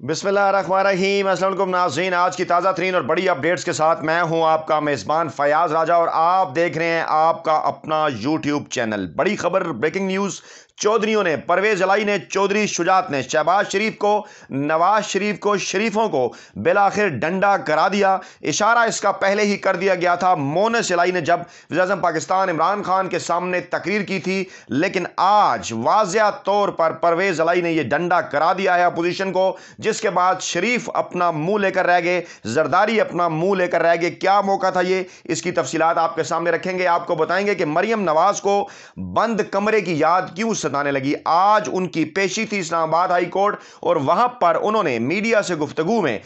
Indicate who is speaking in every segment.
Speaker 1: बिस्मिल्लाम नाजीन आज की ताज़ा तरीन और बड़ी अपडेट्स के साथ मैं हूँ आपका मेज़बान फयाज राजा और आप देख रहे हैं आपका अपना यूट्यूब चैनल। बड़ी खबर ब्रेकिंग न्यूज़ चौधरीों ने, परवेज अलाई ने, चौधरी शुजात ने, शहबाज शरीफ को, नवाज़ शरीफ को, शरीफों को बिलाखिर डंडा करा दिया। इशारा इसका पहले ही कर दिया गया था। मोनस अलाई ने जब वज़म पाकिस्तान इमरान खान के सामने तकरीर की थी, लेकिन आज वाजिया तौर पर परवेज अलाई ने यह डंडा करा दिया है अपोजिशन को, जिसके बाद शरीफ अपना मुँह लेकर रह गए, जरदारी अपना मुँह लेकर रह गए। क्या मौका था ये? इसकी तफसीत आपके सामने रखेंगे। आपको बताएँगे कि मरियम नवाज़ को बंद कमरे की याद क्यों सताने लगी। आज उनकी पेशी थी इस्लामाबाद हाई कोर्ट और वहाँ पर उन्होंने मीडिया से गुफ्तगु में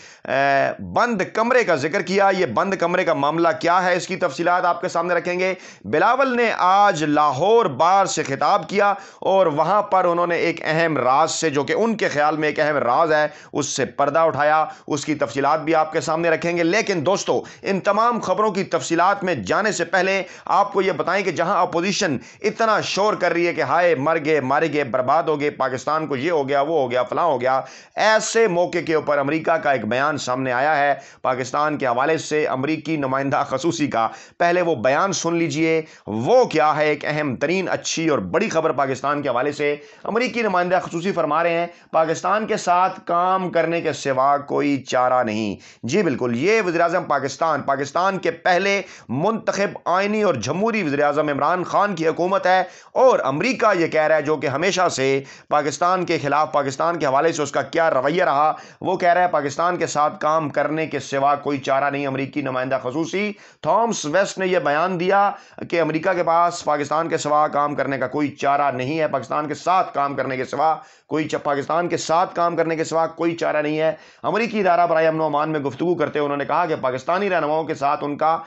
Speaker 1: बंद कमरे का ज़िक्र किया। यह बंद कमरे का मामला क्या है इसकी तफसीत आपके सामने रखेंगे। बिलावल ने आज लाहौर बार से खिताब किया और वहाँ पर उन्होंने एक अहम राज से, जो कि उनके ख्याल में एक अहम राज है, उससे पर्दा उठाया। उसकी तफसीत भी आपके सामने रखेंगे। लेकिन दोस्तों, इन तमाम खबरों की तफसीत में जाने से पहले आपको यह बताएँ कि जहाँ अपोजिशन इतना शोर कर रही है कि हाय, मर गए, मारे गए, बर्बाद हो गए, पाकिस्तान को ये हो गया, वो हो गया, फला हो गया। ऐसे मौके के ऊपर अमरीका का एक बयान सामने आया है। पाकिस्तान के हवाले से अमरीकी नुमाइंदा खसूसी का पहले वो बयान सुन लीजिए। वो क्या है? एक अहम तरीन, अच्छी और बड़ी खबर पाकिस्तान के हवाले से अमरीकी नुमाइंदा खसूसी फरमा रहे हैं, पाकिस्तान के साथ काम करने के सिवा कोई चारा नहीं। जी बिल्कुल, ये वजी पाकिस्तान पाकिस्तान के पहले मुंतखब आइनी और जमहूरी वजी इमरान खान की हुकूमत है और अमरीका ये कह रहा है जो कि हमेशा से पाकिस्तान के खिलाफ, पाकिस्तान के हवाले से उसका क्या रवैया रहा, वो कह रहा है, पाकिस्तान के साथ काम करने के सिवा कोई चारा नहीं, अमरीकी नुमाइंदा खसूसी। थॉम्स वेस्ट ने यह बयान दिया कि अमरीका के पास, पाकिस्तान के सिवा काम करने का कोई चारा नहीं है, पाकिस्तान के साथ काम करने के सिवा कोई पाकिस्तान के साथ काम करने के सिवा कोई चारा नहीं है। अमरीकी इदारा, बरए अमान में गुफ्तु करते हुए उन्होंने कहा कि पाकिस्तानी रहनुमाओं के साथ उनका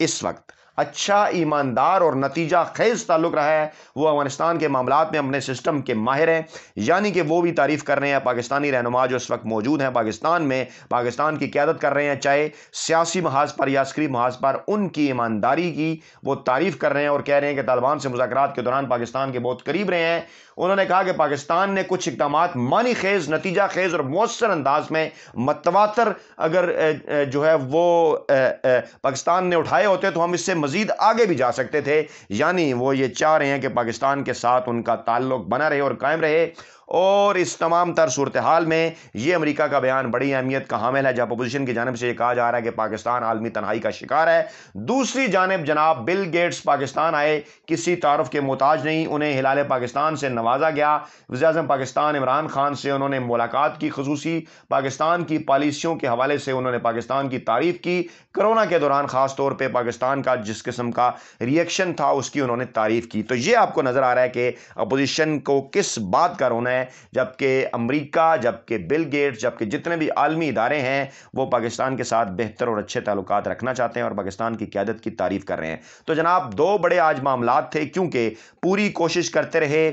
Speaker 1: इस वक्त अच्छा ईमानदार और नतीजा खेज ताल्लुक रहा है, वो अफ़गानिस्तान के मामला में अपने सिस्टम के माहिर हैं। यानी कि वो भी तारीफ़ कर रहे हैं, पाकिस्तानी रहनुमा जो इस वक्त मौजूद हैं पाकिस्तान में, पाकिस्तान की क्यादत कर रहे हैं, चाहे सियासी महाज पर या स्क्री महाज पर, उनकी ईमानदारी की वो तारीफ़ कर रहे हैं और कह रहे हैं कि तालिबान से मुजाकर के दौरान पाकिस्तान के बहुत करीब रहे हैं। उन्होंने कहा कि पाकिस्तान ने कुछ इकदाम मानी खेज, नतीजा खेज और मौसर अंदाज में मतवातर अगर जो है वो पाकिस्तान ने उठाए होते तो हम इससे मजीद आगे भी जा सकते थे। यानी वो ये चाह रहे हैं कि पाकिस्तान के साथ उनका ताल्लुक बना रहे और कायम रहे। और इस तमाम तर सूरत हाल में ये अमरीका का बयान बड़ी अहमियत का हामिल है जब अपोजिशन की जानब से यह कहा जा रहा है कि पाकिस्तान आलमी तनहाई का शिकार है। दूसरी जानब जनाब बिल गेट्स पाकिस्तान आए, किसी तारफ़ के मोहताज नहीं, उन्हें हिलाल पाकिस्तान से नवाजा गया। वजी पाकिस्तान इमरान खान से उन्होंने मुलाकात की, खसूसी पाकिस्तान की पॉलिसियों के हवाले से उन्होंने पाकिस्तान की तारीफ़ की। कोरोना के दौरान ख़ास तौर पर पाकिस्तान का जिस किस्म का रिएक्शन था, उसकी उन्होंने तारीफ़ की। तो ये आपको नज़र आ रहा है कि अपोजिशन को किस बात का रोना है है, जबकि अमरीका, जबकि बिल गेट्स, जबकि जितने भी आलमी इदारे हैं, वो पाकिस्तान के साथ बेहतर और अच्छे ताल्लुक रखना चाहते हैं और पाकिस्तान की क्यादत की तारीफ़ कर रहे हैं। तो जनाब, दो बड़े आज मामला थे, क्योंकि पूरी कोशिश करते रहे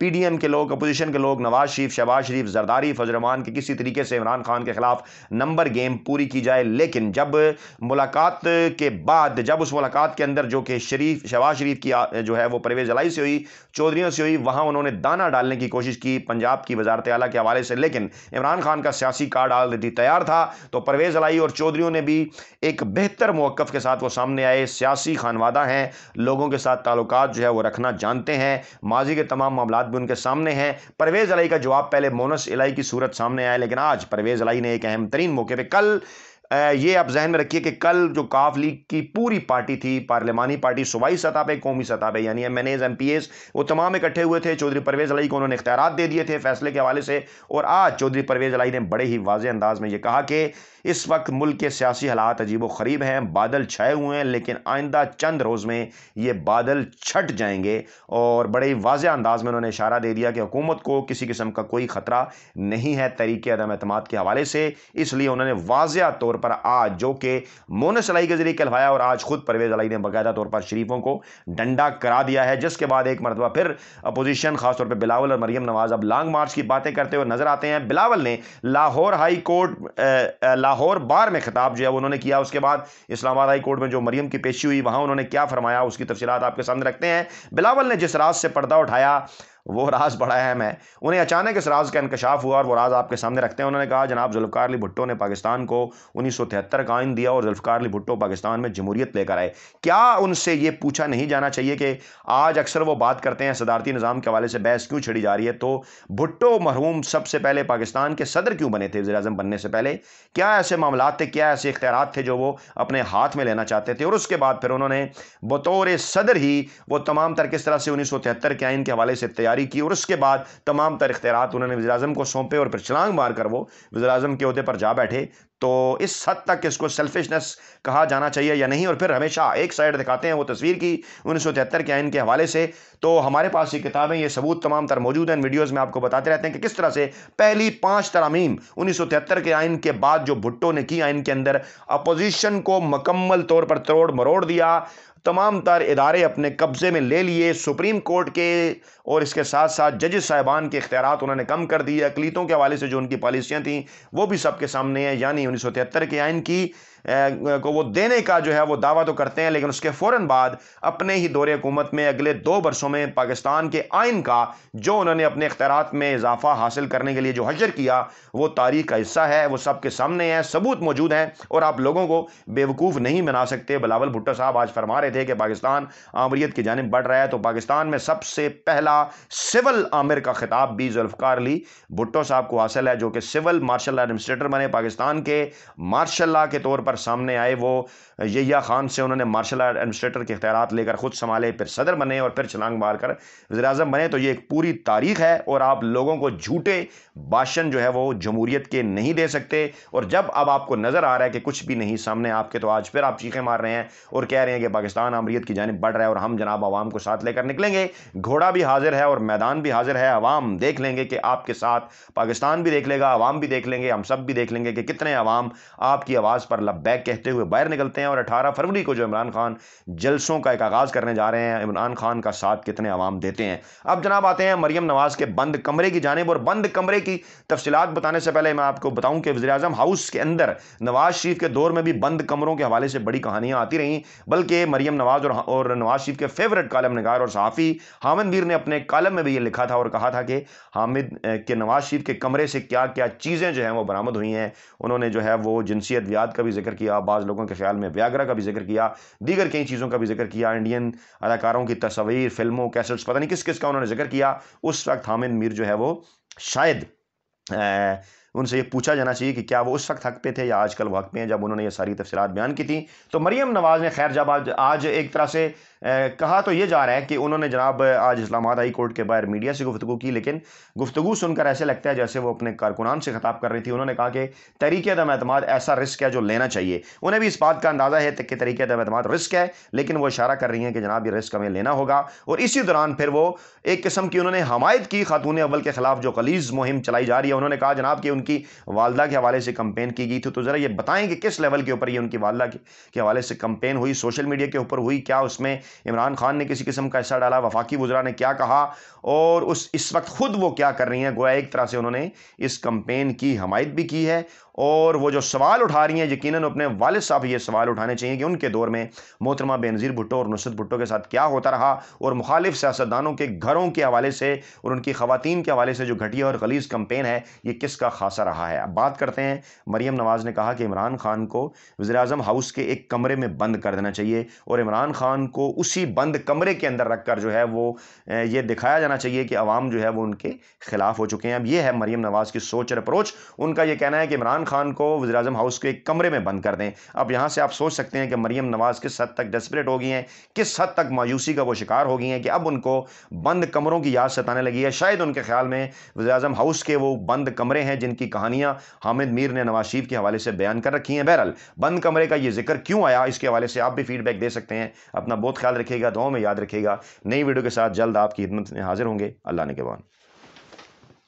Speaker 1: पी डी एम के लोग, अपोजिशन के लोग, नवाज़ शरीफ, शहबाज शरीफ, जरदारी, फजरमान के किसी तरीके से इमरान खान के खिलाफ नंबर गेम पूरी की जाए, लेकिन जब मुलाकात के बाद, जब उस मुलाकात के अंदर जो कि शरीफ, शहबाज शरीफ की जो है वो परवेज अलाई से हुई, चौधरीों से हुई, वहाँ उन्होंने दाना डालने की कोशिश की, पंजाब की वजारत अला के हवाले से। लेकिन इमरान खान का सियासी कार्ड ऑलरेडी तैयार था तो परवेज अलाई और चौधरीों ने भी एक बेहतर मौक़ के साथ वो सामने आए। सियासी खानवादा हैं, लोगों के साथ ताल्लुक जो है वो रखना जानते हैं। माजी के तमाम मामला भी उनके सामने हैं। परवेज़ अलाई का जवाब पहले मोनस अलाई की सूरत सामने आया, लेकिन आज परवेज़ अलाई ने एक अहम तरीन मौके पर कल ये आप जहन में रखिए कि कल जो काफ लीग की पूरी पार्टी थी, पार्लिमानी पार्टी, सूबाई सतह पे, कौमी सतह पे, यानी M N As M P S वो तमाम इकट्ठे हुए थे। चौधरी परवेज़ अलाई को उन्होंने इख्तियार दे दिए थे फैसले के हवाले से। और आज चौधरी परवेज़ अलाई ने बड़े ही वाज अंदाज में ये कहा कि इस वक्त मुल्क के सियासी हालात अजीब ख़रीब हैं, बादल छाए हुए हैं, लेकिन आइंदा चंद रोज़ में ये बादल छट जाएँगे। और बड़े ही वाज अंदाज में उन्होंने इशारा दे दिया कि हुकूमत को किसी किस्म का कोई ख़तरा नहीं है तरीके अदम अतमाद के हवाले से। इसलिए उन्होंने वाजिया तौर पर आज जो कि मोनस अलाई के ज़रिए कहलवाया और आज खुद परवेज़ अलाई ने बाकायदा तौर पर शरीफों को डंडा करा दिया है, जिसके बाद एक मरतबा फिर अपोजिशन, खासतौर पर बिलावल और मरियम नवाज़ अब लॉन्ग मार्च की बातें करते हुए नज़र आते हैं। बिलावल ने Lahore high court Lahore bar में खिताब जो है उन्होंने किया। उसके बाद इस्लामाबाद हाई कोर्ट में जो मरियम की पेशी हुई, वहाँ उन्होंने क्या फरमाया, उसकी तफसीत आपके सामने रखते हैं। बिलावल ने जिस राज से पर्दा उठाया वो राज बड़ा अहम है। उन्हें अचानक इस राज का इंकशाफ हुआ और वो राज आपके सामने रखते हैं। उन्होंने कहा, जनाब जुल्फ़ार अली भुट्टो ने पाकिस्तान को उन्नीस सौ तिहत्तर का आइन दिया और जुल्फ़ार अली भुट्टो पाकिस्तान में जमहूरियत लेकर आए। क्या उनसे ये पूछा नहीं जाना चाहिए कि आज अक्सर वो बात करते हैं, सदारती निज़ाम के हवाले से बहस क्यों छिड़ी जा रही है? तो भुट्टो मरहूम सबसे पहले पाकिस्तान के सदर क्यों बने थे? वजी बनने से पहले क्या ऐसे मामला थे, क्या ऐसे इख्तियार थे जो वो अपने हाथ में लेना चाहते थे? और उसके बाद फिर उन्होंने बतौर सदर ही वो तमाम तर किस तरह से उन्नीस सौ तिहत्तर के आइन के हवाले से तैयारी की और उसके बाद तमाम तर इख्तियार उन्होंने वजी को सौंपे और फिर छलांग मार कर वो वजी के अहदे पर जा बैठे। तो इस हद तक इसको सेल्फिशनेस कहा जाना चाहिए या नहीं? और फिर हमेशा एक साइड दिखाते हैं वो तस्वीर की उन्नीस सौ तिहत्तर के आइन के हवाले से। तो हमारे पास ये किताबें, ये सबूत तमाम तर मौजूद हैं। वीडियोज़ में आपको बताते रहते हैं कि किस तरह से पहली पाँच तरामीम उन्नीस सौ तिहत्तर के आइन के बाद जो भुट्टो ने की आइन के अंदर, अपोजिशन को मुकम्मल तौर पर तोड़ मरोड़ दिया। तमाम तर इदारे अपने कब्ज़े में ले लिए। सुप्रीम कोर्ट के और इसके साथ साथ जजेस साहिबान के इख्तियार उन्होंने कम कर दिए। अकलीतों के हवाले से जो उनकी पॉलिसियाँ थीं, वो भी सबके सामने हैं। यानी उन्नीस सौ तिहत्तर के आइन की को वो देने का जो है वो दावा तो करते हैं, लेकिन उसके फ़ौर बाद अपने ही दौरे हुकूमत में अगले दो वर्षों में पाकिस्तान के आइन का, जो उन्होंने अपने अख्तियार में इजाफा हासिल करने के लिए जो हजर किया, वो तारीख का हिस्सा है, वो सबके सामने है, सबूत मौजूद हैं, और आप लोगों को बेवकूफ़ नहीं बना सकते। बिलावल भुट्टो साहब आज फरमा रहे थे कि पाकिस्तान आमरीत की जानब बढ़ रहा है तो पाकिस्तान में सबसे पहला सिविल आमिर का खिताब भी जुल्फ़ार अली भुट्टो साहब को हासिल है, जो कि सिविल मार्शल एडमिनिस्ट्रेटर बने पाकिस्तान के मार्शल के तौर पर सामने आए, वो यहिया खान से उन्होंने मार्शल आर्ट एडमिनिस्ट्रेटर के अख्तियार लेकर खुद संभाले, फिर सदर बने और फिर छलांग मार कर अजम बने। तो ये एक पूरी तारीख है और आप लोगों को झूठे भाषण जो है वो जमहूरीत के नहीं दे सकते। और जब अब आपको नज़र आ रहा है कि कुछ भी नहीं सामने आपके तो आज फिर आप चीखें मार रहे हैं और कह रहे हैं कि पाकिस्तान अमरीत की जानब बढ़ रहा है और हम जनाब आवाम को साथ लेकर निकलेंगे। घोड़ा भी हाजिर है और मैदान भी हाजिर है। अवाम देख लेंगे कि आपके साथ पाकिस्तान भी देख लेगा अवाम भी देख लेंगे, हम सब भी देख लेंगे कि कितने अवाम आपकी आवाज़ पर लब्बैक कहते हुए बाहर निकलते हैं और अठारह फरवरी को जो इमरान खान जलसों का एक आगाज़ करने जा रहे हैं इमरान खान का साथ कितने अवाम देते हैं। अब जनाब आते हैं मरियम नवाज़ के बंद कमरे की जानब और बंद कमरे की तफसीत बताने से पहले मैं आपको बताऊँ कि वजी अजम हाउस के अंदर नवाज़ शरीफ के दौर में भी बंद कमरों के हवाले से बड़ी कहानियाँ आती रहीं बल्कि मरियम नवाज़ और, और नवाज़ शरीफ के फेवरेट कालम नगार और सहाफ़ी हामिद मीर ने अपने कालम में भी ये लिखा था और कहा था कि हामिद के नवाज़ शरीफ के कमरे से क्या क्या चीज़ें जो हैं वो बरामद हुई हैं उन्होंने जो है वो जिनसी अद्वियात का भी ज़िक्र किया, बाज़ लोगों के ख्याल में व्यागरा का भी ज़िक्र किया, दीगर कई चीज़ों का भी ज़िक्र किया इंडियन अदाकारों की तस्वीर, फ़िल्मों, कैसेट्स, पता नहीं किस किस का उन्होंने ज़िक्र किया। उस वक्त हामिद मीर जो है वो शायद उनसे ये पूछा जाना चाहिए कि क्या वो उस वक्त हक पे थे या आजकल वो हक पे हैं, जब उन्होंने ये सारी तफसरत बयान की थी। तो मरीम नवाज़ ने खैर जब आज आज एक तरह से कहा तो ये जा रहा है कि उन्होंने जनाब, आज इस्लामाबाद हाई कोर्ट के बाहर मीडिया से गुफ्तु की, लेकिन गुफ्तु सुनकर ऐसे लगता है जैसे वो अपने कारकुनान से खताब कर रही थी। उन्होंने कहा कि तरीके दम अतमाद ऐसा रिस्क है जो लेना चाहिए। उन्हें भी इस बात का अंदाज़ा है कि तरीके दम अतमाद रिस्क है, लेकिन वो इशारा कर रही हैं कि जनाब ये रिस्क हमें लेना होगा। और इसी दौरान फिर वो एक किस्म की उन्होंने हमायत की, खातून अव्वल के खिलाफ जो खलीज मुहिम चलाई जा रही है, उन्होंने कहा जनाब कि उनकी वालदा के हवाले से कंपेन की गई थी। तो ज़रा ये बताएँ कि किस लेवल के ऊपर ये उनकी वालदा के हवाले से कंपेन हुई सोशल मीडिया के ऊपर हुई, क्या उसमें इमरान खान ने किसी किस्म का हिस्सा डाला, वफाकी वजरा ने क्या कहा, और उस, इस वक्त खुद वो क्या कर रही हैं? गोया एक तरह से उन्होंने इस कंपेन की हमायत भी की है और वो जो सवाल उठा रही हैं यकीन अपने वालिद साहब ये सवाल उठाने चाहिए कि उनके दौर में मोहतरमा बेनज़ीर भुट्टो और नुसरत भुट्टो के साथ क्या होता रहा और मुखालिफ सियासतदानों के घरों के हवाले से और उनकी ख़वान के हवाले से जो घटिया और गलीज़ कंपेन है, ये किसका खासा रहा है? अब बात करते हैं मरीम नवाज़ ने कहा कि इमरान खान को वज़ी अजम हाउस के एक कमरे में बंद कर देना चाहिए और इमरान खान को उसी बंद कमरे के अंदर रख कर जो है वो ये दिखाया जाना चाहिए कि अवाम जो है वो उनके खिलाफ हो चुके हैं। अब ये है मरीम नवाज़ की सोच और अप्रोच। उनका ये कहना है कि इमरान खान को वजी अजम हाउस के एक कमरे में बंद कर दें। अब यहाँ से आप सोच सकते हैं कि मरीम नवाज़ किस हद तक डेस्परेट हो गई हैं, किस हद तक मायूसी का वो शिकार हो गई हैं कि अब उनको बंद कमरों की याद सताने लगी है। शायद उनके ख्याल में वजी अजम हाउस के वो बंद कमरे हैं जिनकी कहानियाँ हामिद मीर ने नवाज़ शरीफ के हवाले से बयान कर रखी हैं। बहरल बंद कमरे का ये ज़िक्र क्यों आया, इसके हवाले से आप भी फीडबैक दे सकते हैं। अपना बहुत ख्याल रखिएगा दो में याद रखिएगा। नई वीडियो के साथ जल्द आपकी खिदमत में हाजिर होंगे। अल्लाह ने के बाद